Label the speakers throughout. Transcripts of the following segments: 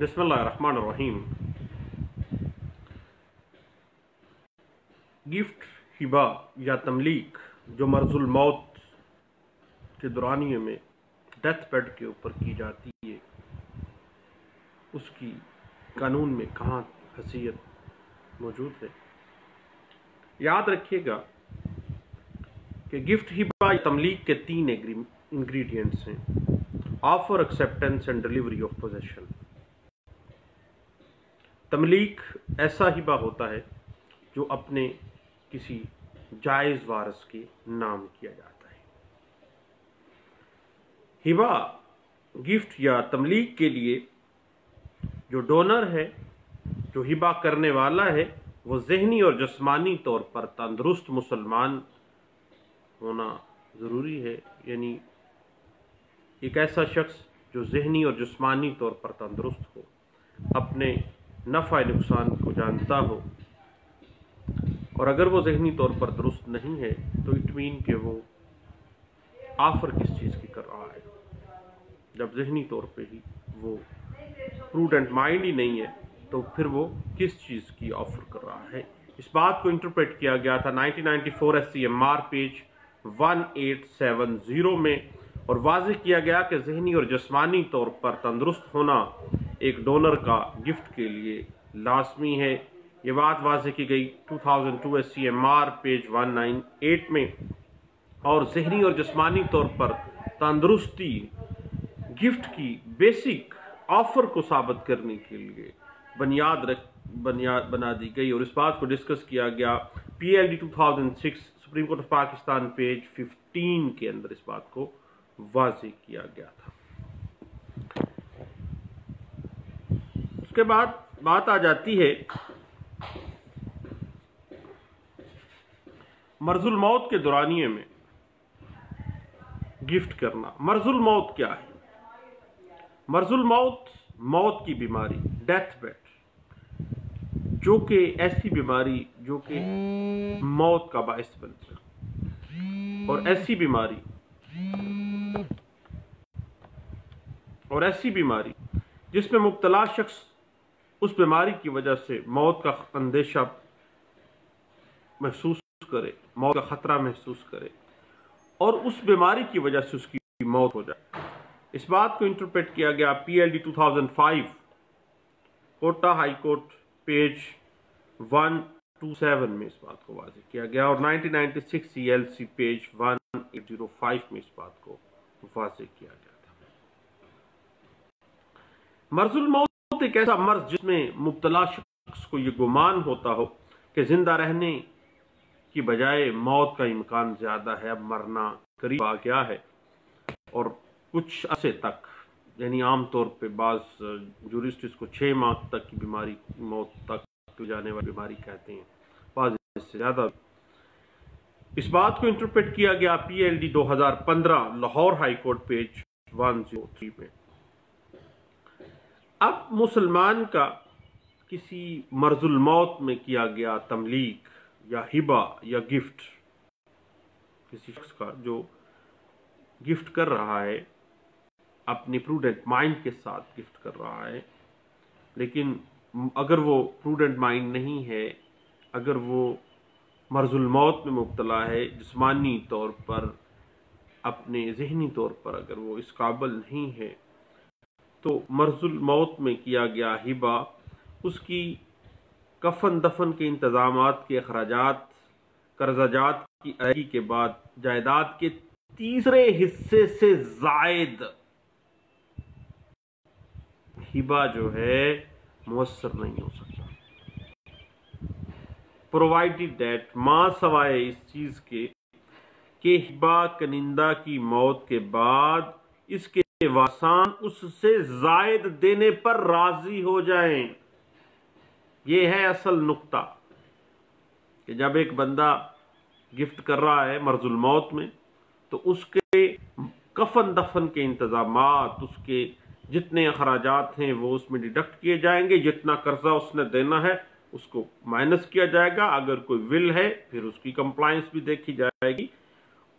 Speaker 1: बिस्मिल्लाहिर्रहमानिर्रहीम गिफ्ट हिबा या तमलीक जो मर्जुल मौत के दौरानिए में डेथ बेड के ऊपर की जाती है, उसकी कानून में कहाँ हैसियत मौजूद है? याद रखिएगा कि गिफ्ट हिबा या तमलीक के तीन इंग्रेडिएंट्स हैं offer acceptance and delivery of possession तमलीक ऐसा हिबा होता है जो अपने किसी जायज़ वारस के नाम किया जाता है। हिबा, गिफ्ट या तमलीक के लिए जो डोनर है, जो हिबा करने वाला है, वो जहनी और जस्मानी तौर पर तंदुरुस्त मुसलमान होना ज़रूरी है। यानी एक ऐसा शख्स जो जहनी और जस्मानी तौर पर तंदुरुस्त हो, अपने नफ़ा नुकसान को जानता हो। और अगर वो जहनी तौर पर दुरुस्त नहीं है तो इट मीन कि वो आफर किस चीज़ की कर रहा है। जब जहनी तौर पे ही वो प्रूडेंट माइंड ही नहीं है तो फिर वो किस चीज़ की ऑफ़र कर रहा है। इस बात को इंटरप्रेट किया गया था 1994 S C M R page 1870 में, और वाज किया गया कि जहनी और जस्मानी तौर पर तंदुरुस्त होना एक डोनर का गिफ्ट के लिए लाजमी है। ये बात वाजे की गई 2002 S C M R page 198 में। और जहनी और जिस्मानी तौर पर तंदरुस्ती गिफ्ट की बेसिक ऑफ़र को साबित करने के लिए बुनियाद रख, बुनियाद बना दी गई। और इस बात को डिस्कस किया गया P L D two thousand six supreme court of Pakistan page 15 के अंदर इस बात को वाजे किया गया था। उसके बाद बात आ जाती है मर्जुल मौत के दौरानिए में। गिफ्ट करना। मर्जुल मौत क्या है? मर्जुल मौत मौत की बीमारी डेथ बेड जो कि ऐसी बीमारी, जो कि मौत का बायस बन सकती और ऐसी बीमारी, और ऐसी बीमारी जिसमें मुबतला शख्स उस बीमारी की वजह से मौत का अंदेशा महसूस करे, मौत का खतरा महसूस करे और उस बीमारी की वजह से उसकी मौत हो जाए। इस बात को इंटरप्रेट किया गया PLD 2005 Quetta high court, page 127 में इस बात को वाजे किया गया और 1996 सीएलसी पेज 1805 में इस बात को वाजे किया गया था। मर्जुल मौत मौत एक ऐसा मर्ज जिसमें मुबतला शख्स को यह गुमान होता हो कि ज़िंदा रहने की बजाय मौत का इम्कान ज़्यादा है, अब मरना करीब आ गया है। और कुछ अरसे तक, यानी आमतौर पे बाज जूरिस्ट इसको छः माह तक की बीमारी, मौत तक जाने वाली बीमारी कहते हैं। बाज इससे ज़्यादा। इस बात को इंटरप्रेट किया गया, PLD 2015 Lahore high court page 103 में अब मुसलमान का किसी मर्जुल मौत में किया गया तमलीक या हिबा या गिफ्ट, किसी शख्स का जो गिफ्ट कर रहा है, अपनी प्रूडेंट माइंड के साथ गिफ्ट कर रहा है, लेकिन अगर वो प्रूडेंट माइंड नहीं है, अगर वो मर्जुल मौत में मुबतला है, जिस्मानी तौर पर, अपने जहनी तौर पर अगर वो इस काबल नहीं है तो मर्जुल मौत में किया गया हिबा, उसकी कफन दफन के इंतज़ाम के अखराज कर्जाजात की अदायगी के बाद जायदाद के तीसरे हिस्से से जायद। हिबा जो है मुसर नहीं हो सकता। प्रोवाइडेड डेट माँ सवाए इस चीज़ के, कि हिबा कनिंदा की मौत के बाद इसके वासान उससे जायद देने पर राज़ी हो जाएँ। ये है असल नुक्ता कि जब एक बंदा गिफ्ट कर रहा है मर्जुल मौत में तो उसके कफन दफन के इंतज़ाम उसके जितने अखराज हैं, वो उसमें डिडक्ट किए जाएँगे। जितना कर्जा उसने देना है, उसको माइनस किया जाएगा। अगर कोई विल है, फिर उसकी कंप्लायंस भी देखी जाएगी।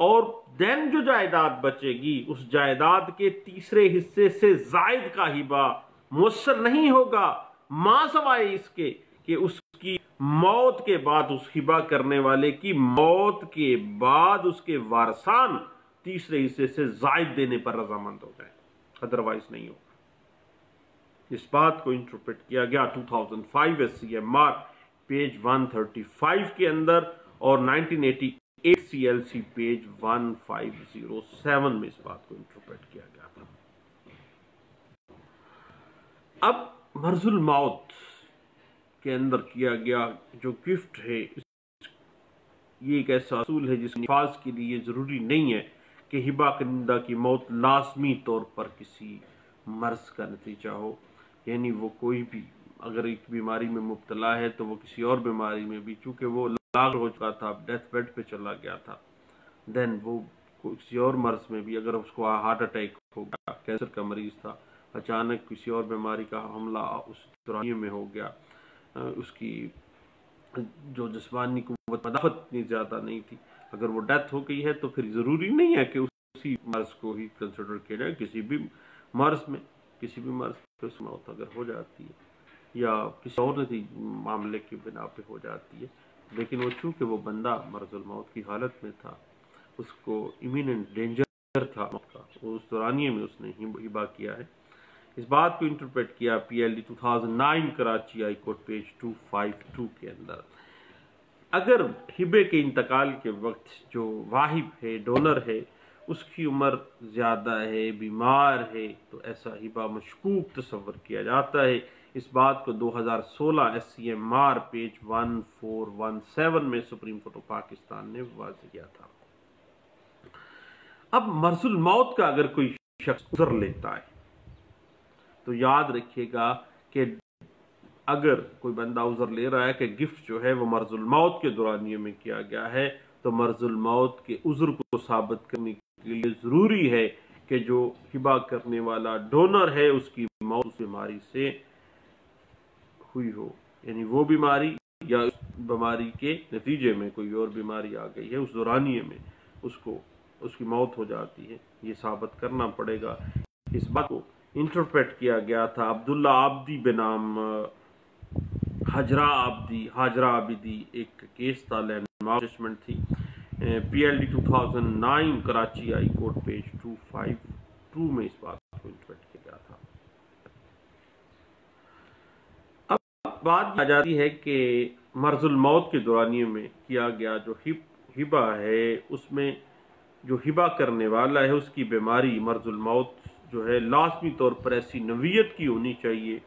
Speaker 1: और देन जो जायदाद बचेगी, उस जायदाद के तीसरे हिस्से से जायद का हिबा मुसर नहीं होगा। माँ सवाए इसके कि उसकी मौत के बाद उस हिबा करने वाले की मौत के बाद उसके वारसान तीसरे हिस्से से जायद देने पर रजामंद हो जाए। अदरवाइज़ नहीं होगा। इस बात को इंटरप्रेट किया गया 2005 S C M R page 135 के अंदर और 1988 सी एल सी पेज 1507 में इस बात को इंटरप्रेट किया गया था। अब मर्जुल मौत के अंदर किया गया जो गिफ्ट है, ये एक ऐसा असूल है जिस नफाज के लिए ज़रूरी नहीं है कि हिबा कनिंदा की मौत लाजमी तौर पर किसी मर्ज का नतीजा हो। यानी वो कोई भी, अगर एक बीमारी में मुबतला है तो वो किसी और बीमारी में भी, चूँकि वो लाग हो चुका था डेथ बेड पे चला गया था। देन वो किसी और मर्ज में भी अगर उसको हार्ट अटैक हो गया कैंसर का मरीज़ था, अचानक किसी और बीमारी का हमला उस दौरान में हो गया। उसकी जो जिसमानी कुत मदाफत इतनी ज़्यादा नहीं थी। अगर वो डेथ हो गई है तो फिर ज़रूरी नहीं है कि उसी मर्ज को ही कंसिडर किया जाए। किसी भी मर्ज में, किसी भी मर्ज पे मौत अगर हो जाती है, या किसी और मामले की बिना पे हो जाती है लेकिन वो चूँकि वो बंदा मर्जुल मौत की हालत में था, उसको इमिनेंट डेंजर था का उस दौरानिए में उसने हिबा किया है। इस बात को इंटरप्रेट किया PLD 2009 Karachi high court page 252 के अंदर। अगर हिबे के इंतकाल के वक्त जो वाहिब है, डोनर है, उसकी उम्र ज़्यादा है, बीमार है तो ऐसा हिबा मशकूक तस्वर किया जाता है। इस बात को 2016 S C M R page 1417 में सुप्रीम कोर्ट ऑफ़ पाकिस्तान ने वाज किया था। अब मरसुल मौत का अगर कोई शख्स गुजर लेता है तो याद रखिएगा कि अगर कोई बंदा उजर ले रहा है कि गिफ्ट जो है वो मर्जुल मौत के दौरानिए में किया गया है तो मर्जुल मौत के उज्र को साबित करने के लिए ज़रूरी है कि जो हिबा करने वाला डोनर है, उसकी मौत उस बीमारी से हुई हो। यानी वो बीमारी या बीमारी के नतीजे में कोई और बीमारी आ गई है, उस दौरानिए में उसको, उसकी मौत हो जाती है। ये साबित करना पड़ेगा। इस बात को इंटरप्रेट किया गया था अब्दुल्ला आबदी बेनाम, हजरा आबदी, हाजरा आबिदी एक केस था लैंडमार्क जजमेंट थी। PLD 2009 Karachi high court page 252 में इस बात को इंटरप्रेट किया गया था अब बात आ जाती है कि मर्जुल मौत के दौरानिए में किया गया जो हिब है, उसमें जो हिबा करने वाला है, उसकी बीमारी मर्जुल मौत जो है, लाजमी तौर पर ऐसी नवीयत की होनी चाहिए।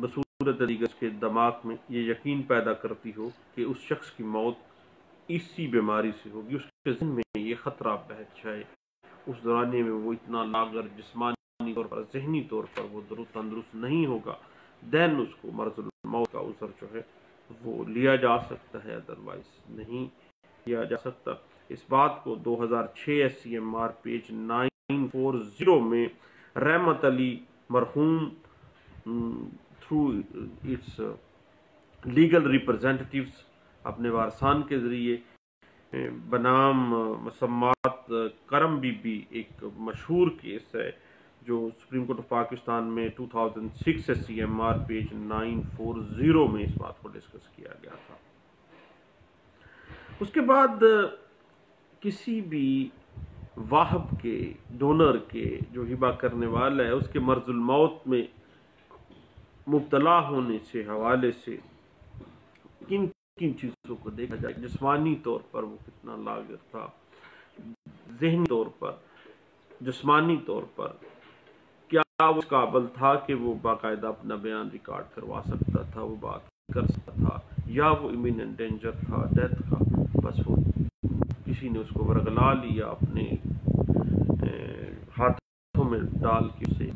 Speaker 1: बसूरत तरीके दिमाग में ये यकीन पैदा करती हो कि उस शख्स की मौत इसी बीमारी से होगी, उसके जहन में ये ख़तरा बहत जाए उस दौराने में वो इतना लागर जिसमानी तौर पर, जहनी तौर पर वो दुरुस्त तंदुरुस्त नहीं होगा। दैन उसको मर्जुल मौत का उसर जो है, वो लिया जा सकता है अदरवाइज़ नहीं लिया जा सकता। इस बात को 2006 S C M R page nine four zero में रहमत अली मरहूम थ्रू इट्स लीगल रिप्रेजेंटेटिव्स अपने वारसान के ज़रिए बनाम मसम्मात करम बीबी एक मशहूर केस है। जो सुप्रीम कोर्ट ऑफ़ पाकिस्तान में 2006 से सी पेज 940 में इस बात को डिस्कस किया गया था। उसके बाद, किसी भी वाहब के, डोनर के जो हिबा करने वाला है, उसके मर्जुल मौत में मुबतला होने से हवाले से किन किन चीज़ों को देखा जाए? जिसमानी तौर पर वो कितना लागत था? जहनी तौर पर, जिसमानी तौर पर क्या वो काबल था कि वो बाकायदा अपना बयान रिकॉर्ड करवा सकता था, वो बात कर सकता था, या वो इमिनेंट डेंजर था डेथ का। बस वो किसी ने उसको वरगला लिया अपने हाथों में डाल के उसे।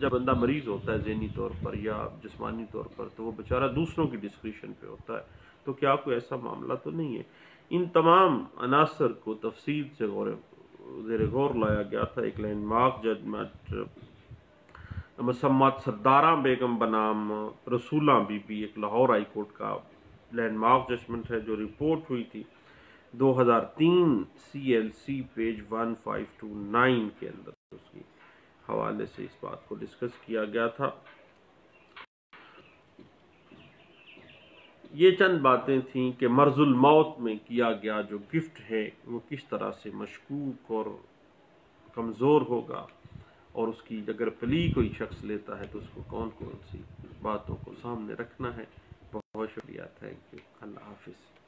Speaker 1: जब बंदा मरीज़ होता है जहनी तौर पर या जिसमानी तौर पर तो वो बेचारा दूसरों की डिस्क्रिप्शन पे होता है। तो क्या कोई ऐसा मामला तो नहीं है। इन तमाम अनासर को तफसील से गौर, जेर गौर लाया गया था, एक लैंडमार्क जजमेंट मसम्मत सरदारा बेगम बनाम रसूला बीबी, एक लाहौर हाई कोर्ट का लैंडमार्क जजमेंट है, जो रिपोर्ट हुई थी 2003 CLC पेज 1529 के अंदर। उसकी हवाले से इस बात को डिस्कस किया गया था। ये चंद बातें थीं कि मर्जुल मौत में किया गया जो गिफ्ट है, वो किस तरह से मशकूक और कमज़ोर होगा। और उसकी अगर पली कोई शख्स लेता है तो उसको कौन कौन सी बातों को सामने रखना है? बहुत शुक्रिया थैंक यू अल्लाह हाफिज़।